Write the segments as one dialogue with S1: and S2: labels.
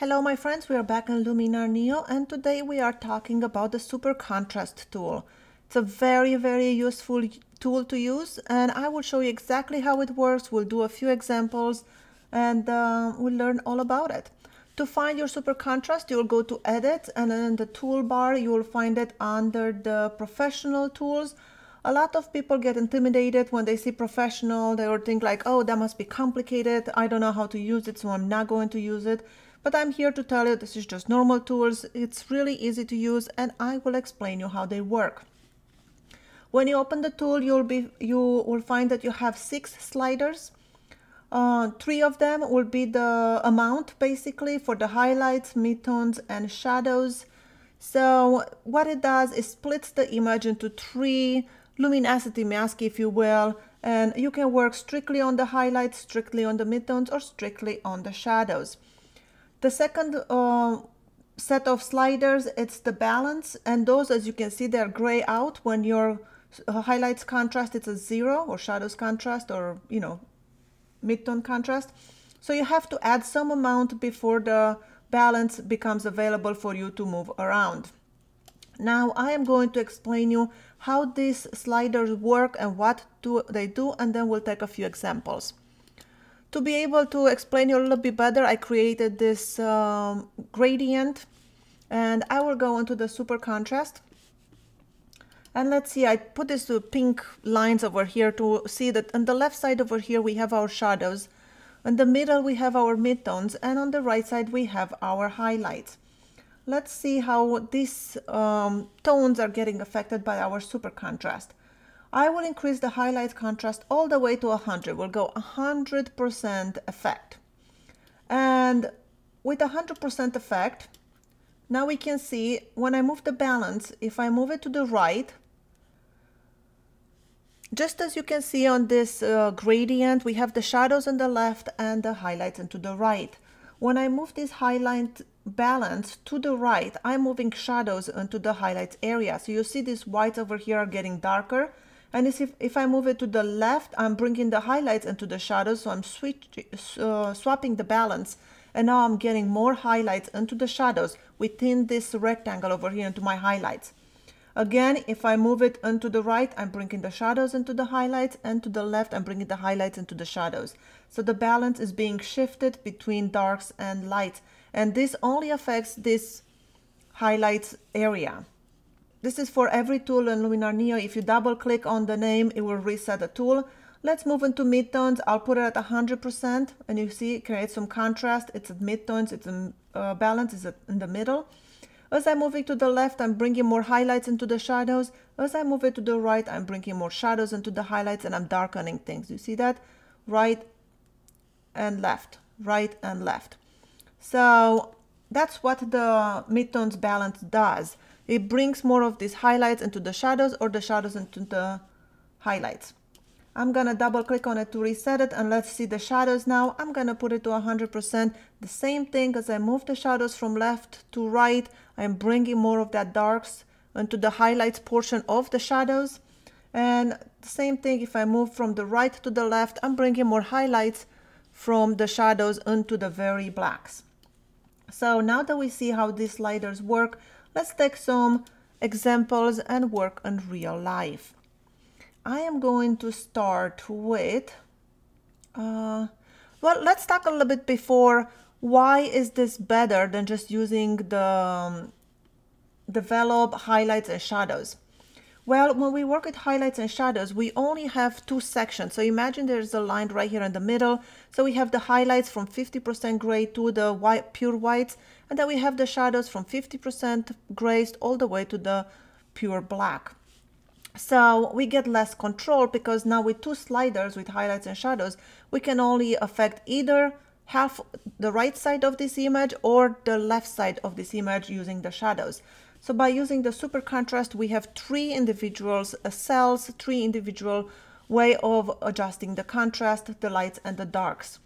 S1: Hello my friends, we are back in Luminar Neo and today we are talking about the super contrast tool. It's a very very useful tool to use and I will show you exactly how it works. We'll do a few examples and uh, we'll learn all about it. To find your super contrast, you'll go to edit and then in the toolbar you will find it under the professional tools a lot of people get intimidated when they see professional. They will think like, oh, that must be complicated. I don't know how to use it, so I'm not going to use it. But I'm here to tell you this is just normal tools. It's really easy to use and I will explain you how they work. When you open the tool, you'll be you will find that you have six sliders. Uh, three of them will be the amount basically for the highlights, midtones, and shadows. So what it does is splits the image into three luminosity mask, if you will, and you can work strictly on the highlights, strictly on the midtones, or strictly on the shadows. The second uh, set of sliders, it's the balance, and those, as you can see, they're gray out when your highlights contrast, it's a zero, or shadows contrast, or, you know, midtone contrast. So you have to add some amount before the balance becomes available for you to move around. Now I am going to explain you how these sliders work and what do they do and then we'll take a few examples. To be able to explain you a little bit better, I created this um, gradient and I will go into the super contrast. And let's see, I put these pink lines over here to see that on the left side over here we have our shadows. In the middle we have our midtones and on the right side we have our highlights. Let's see how these um, tones are getting affected by our super contrast. I will increase the highlight contrast all the way to 100. We'll go 100% effect. And with 100% effect, now we can see when I move the balance, if I move it to the right, just as you can see on this uh, gradient, we have the shadows on the left and the highlights into the right. When I move this highlight balance to the right, I'm moving shadows into the highlights area. So you see these whites over here are getting darker. And if, if I move it to the left, I'm bringing the highlights into the shadows. So I'm switch, uh, swapping the balance. And now I'm getting more highlights into the shadows within this rectangle over here into my highlights. Again, if I move it into the right, I'm bringing the shadows into the highlights and to the left, I'm bringing the highlights into the shadows. So the balance is being shifted between darks and lights and this only affects this highlights area. This is for every tool in Luminar Neo. If you double click on the name, it will reset the tool. Let's move into midtones. I'll put it at 100% and you see it creates some contrast. It's at midtones, it's in uh, balance, is in the middle. As I move it to the left, I'm bringing more highlights into the shadows. As I move it to the right, I'm bringing more shadows into the highlights and I'm darkening things. You see that? Right and left, right and left. So that's what the midtones balance does. It brings more of these highlights into the shadows or the shadows into the highlights. I'm gonna double click on it to reset it and let's see the shadows now. I'm gonna put it to 100%. The same thing as I move the shadows from left to right, I'm bringing more of that darks into the highlights portion of the shadows. And the same thing if I move from the right to the left, I'm bringing more highlights from the shadows into the very blacks. So now that we see how these sliders work, let's take some examples and work on real life. I am going to start with, uh, well, let's talk a little bit before why is this better than just using the um, develop highlights and shadows. Well, when we work with highlights and shadows, we only have two sections. So imagine there's a line right here in the middle. So we have the highlights from 50% gray to the white, pure whites. And then we have the shadows from 50% grays all the way to the pure black. So we get less control because now with two sliders with highlights and shadows, we can only affect either half the right side of this image or the left side of this image using the shadows. So by using the super contrast, we have three individuals uh, cells, three individual way of adjusting the contrast, the lights and the darks.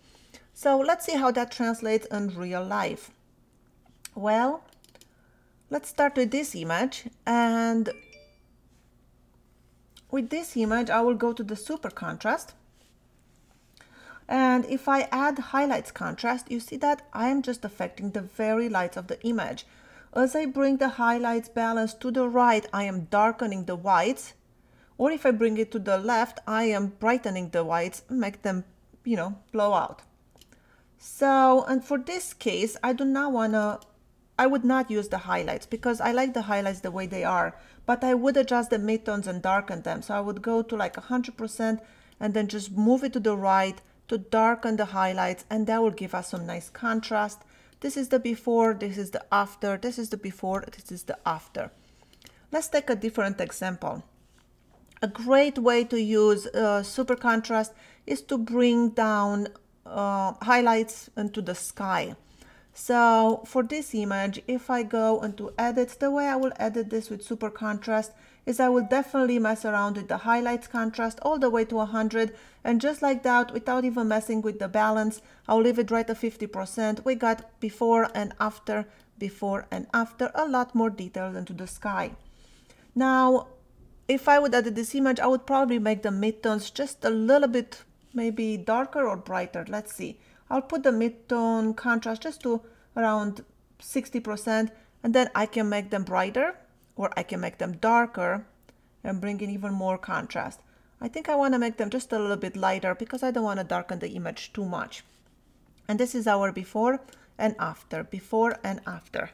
S1: So let's see how that translates in real life. Well, let's start with this image and with this image I will go to the super contrast And if I add highlights contrast, you see that I am just affecting the very lights of the image. As I bring the highlights balance to the right, I am darkening the whites. Or if I bring it to the left, I am brightening the whites, make them, you know, blow out. So, and for this case, I do not want to, I would not use the highlights because I like the highlights the way they are, but I would adjust the midtones and darken them. So I would go to like 100% and then just move it to the right to darken the highlights and that will give us some nice contrast. This is the before, this is the after, this is the before, this is the after. Let's take a different example. A great way to use uh, super contrast is to bring down uh, highlights into the sky. So for this image, if I go into edit, the way I will edit this with super contrast is I will definitely mess around with the highlights contrast all the way to 100 and just like that without even messing with the balance I'll leave it right at 50% we got before and after before and after a lot more detail into the sky. Now if I would edit this image I would probably make the midtones just a little bit maybe darker or brighter. Let's see. I'll put the midtone contrast just to around 60% and then I can make them brighter or I can make them darker and bring in even more contrast. I think I want to make them just a little bit lighter because I don't want to darken the image too much. And this is our before and after, before and after.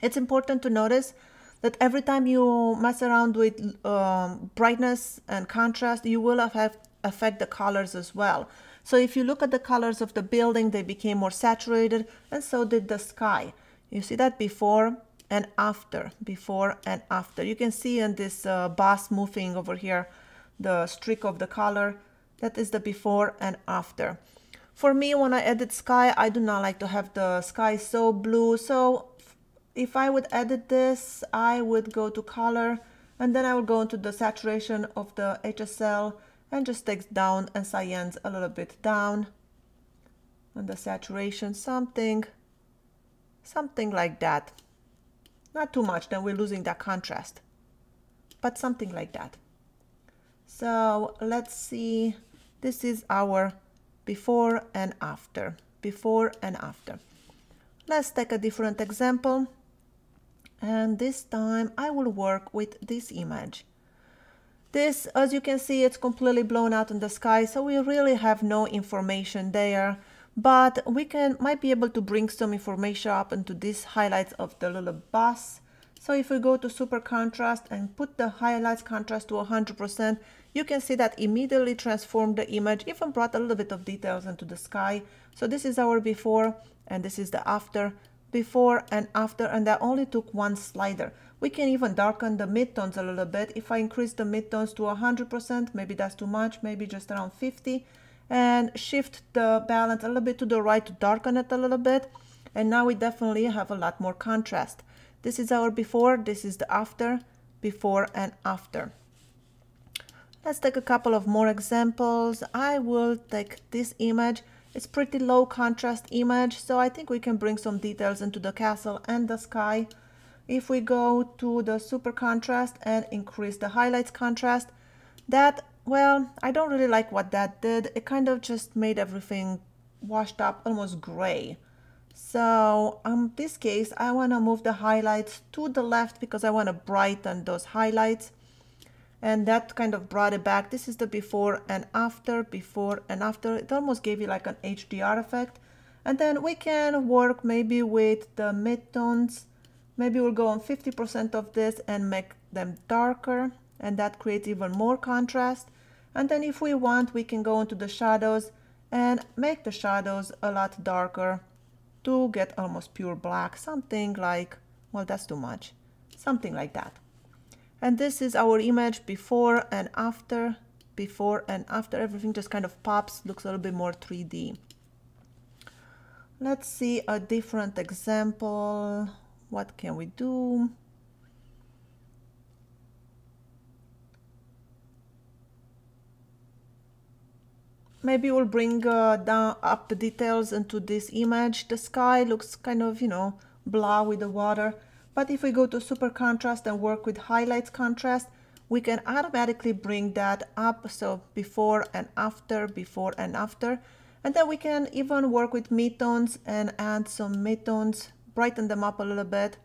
S1: It's important to notice that every time you mess around with um, brightness and contrast, you will have affect the colors as well. So if you look at the colors of the building, they became more saturated and so did the sky. You see that before and after, before and after. You can see in this uh, bus moving over here, the streak of the color, that is the before and after. For me, when I edit sky, I do not like to have the sky so blue. So if I would edit this, I would go to color and then I will go into the saturation of the HSL and just take down and cyans a little bit down and the saturation something something like that not too much, then we're losing that contrast. But something like that. So let's see. This is our before and after. Before and after. Let's take a different example. And this time I will work with this image. This, as you can see, it's completely blown out in the sky, so we really have no information there but we can might be able to bring some information up into these highlights of the little bus. So if we go to super contrast and put the highlights contrast to 100%, you can see that immediately transformed the image, even brought a little bit of details into the sky. So this is our before and this is the after, before and after, and that only took one slider. We can even darken the midtones a little bit. If I increase the midtones to 100%, maybe that's too much, maybe just around 50, and shift the balance a little bit to the right to darken it a little bit. And now we definitely have a lot more contrast. This is our before, this is the after, before and after. Let's take a couple of more examples. I will take this image. It's pretty low contrast image, so I think we can bring some details into the castle and the sky. If we go to the super contrast and increase the highlights contrast, that well, I don't really like what that did. It kind of just made everything washed up, almost gray. So in um, this case, I want to move the highlights to the left because I want to brighten those highlights. And that kind of brought it back. This is the before and after, before and after. It almost gave you like an HDR effect. And then we can work maybe with the midtones. Maybe we'll go on 50% of this and make them darker and that creates even more contrast. And then if we want, we can go into the shadows and make the shadows a lot darker to get almost pure black, something like, well, that's too much, something like that. And this is our image before and after, before and after, everything just kind of pops, looks a little bit more 3D. Let's see a different example. What can we do? Maybe we'll bring uh, down up the details into this image. The sky looks kind of, you know, blah with the water. But if we go to super contrast and work with highlights contrast, we can automatically bring that up. So before and after, before and after. And then we can even work with midtones and add some midtones, brighten them up a little bit.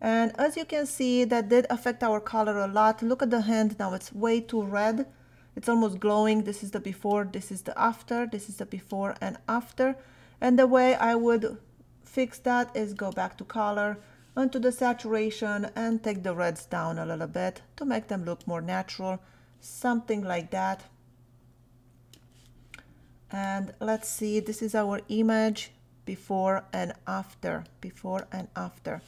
S1: And as you can see, that did affect our color a lot. Look at the hand now, it's way too red. It's almost glowing. This is the before, this is the after, this is the before and after. And the way I would fix that is go back to color, onto the saturation and take the reds down a little bit to make them look more natural. Something like that. And let's see, this is our image before and after, before and after.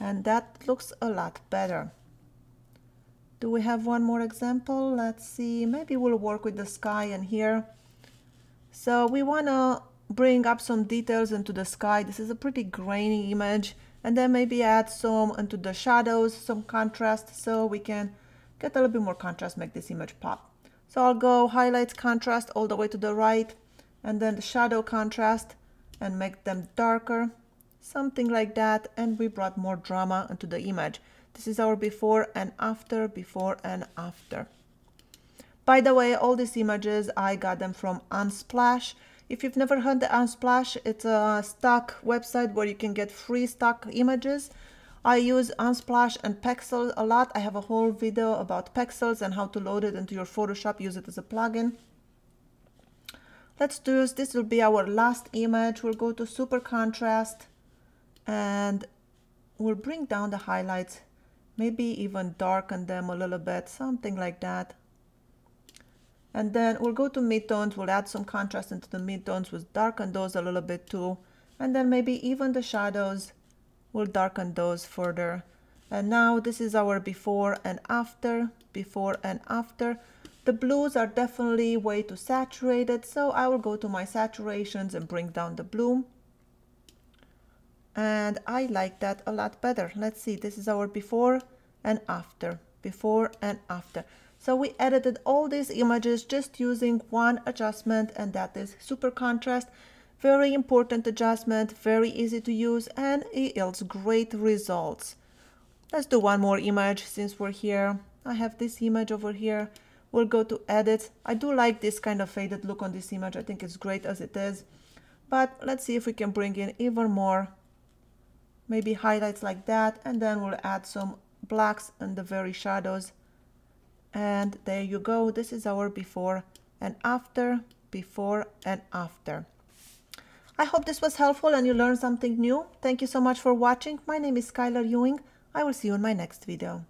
S1: And that looks a lot better. Do we have one more example? Let's see, maybe we'll work with the sky and here. So we want to bring up some details into the sky. This is a pretty grainy image. And then maybe add some into the shadows, some contrast, so we can get a little bit more contrast, make this image pop. So I'll go highlights contrast all the way to the right, and then the shadow contrast, and make them darker, something like that, and we brought more drama into the image. This is our before and after, before and after. By the way, all these images, I got them from Unsplash. If you've never heard the Unsplash, it's a stock website where you can get free stock images. I use Unsplash and Pexels a lot. I have a whole video about Pexels and how to load it into your Photoshop, use it as a plugin. Let's do this. This will be our last image. We'll go to super contrast and we'll bring down the highlights, maybe even darken them a little bit, something like that. And then we'll go to midtones, we'll add some contrast into the midtones, we'll darken those a little bit too. And then maybe even the shadows, we'll darken those further. And now this is our before and after, before and after. The blues are definitely way too saturated, so I will go to my saturations and bring down the blue. And I like that a lot better. Let's see, this is our before and after, before and after. So we edited all these images just using one adjustment and that is super contrast. Very important adjustment, very easy to use and it yields great results. Let's do one more image since we're here. I have this image over here. We'll go to edit. I do like this kind of faded look on this image. I think it's great as it is. But let's see if we can bring in even more maybe highlights like that and then we'll add some blacks in the very shadows. And there you go this is our before and after before and after. I hope this was helpful and you learned something new. Thank you so much for watching. My name is Skyler Ewing. I will see you in my next video